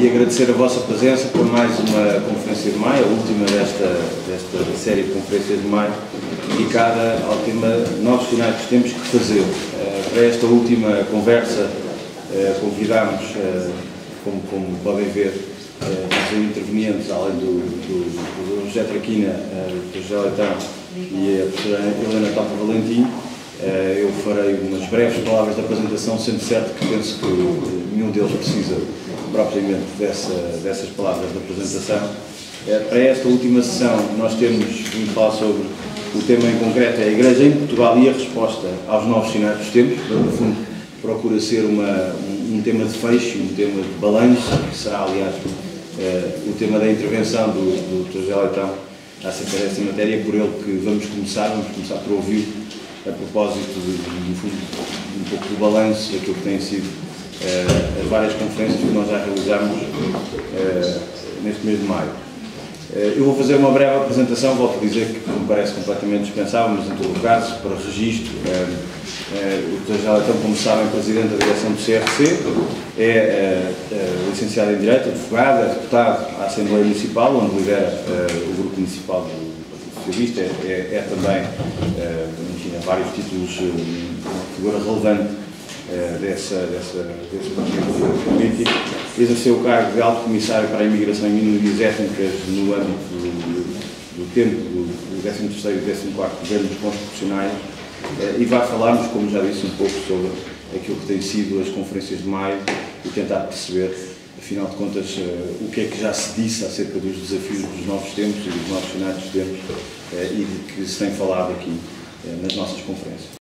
E agradecer a vossa presença por mais uma Conferência de Maio, a última desta, desta série de conferências de maio, dedicada ao tema Novos Sinais que temos que fazer. Eh, para esta última conversa, eh, convidámos, eh, como, como podem ver, os intervenientes, além do, do, do José Traquina, do José Leitão e a professora Helena Topa Valentim, eu farei umas breves palavras de apresentação, sendo certo que penso que nenhum deles precisa propriamente dessa, dessas palavras de apresentação. É, para esta última sessão, nós temos vindo falar sobre o tema em concreto, é a Igreja em Portugal e a resposta aos novos sinais dos tempos. No fundo, procura ser uma, um, um, tema de fecho, um tema de balanço, que será, aliás, é, o tema da intervenção do, Dr. José Leitão acerca dessa matéria, por ele que vamos começar, vamos começar por ouvir a propósito de, de, um pouco do balanço daquilo que tem sido uh, as várias conferências que nós já realizamos uh, neste mês de maio. Uh, eu vou fazer uma breve apresentação, volto a dizer que me parece completamente dispensável, mas em todo o caso, para registro, o Dr. Jaletão, como sabem, Presidente da Direção do CRC, é licenciado em Direito, advogado, é deputado à Assembleia Municipal, onde lidera o Grupo Municipal do Partido Socialista, é, é, é também, enfim, há vários títulos, uma figura relevante eh, dessa, dessa, desse partido político, exerceu o cargo de Alto Comissário para a Imigração e Minorias Étnicas no âmbito do, do tempo do 13º e 14º governos constitucionais eh, e vai falarmos, como já disse, um pouco sobre aquilo que tem sido as conferências de maio e tentar perceber, afinal de contas, eh, o que é que já se disse acerca dos desafios dos novos tempos e dos novos finais dos tempos e de que se tem falado aqui nas nossas conferências.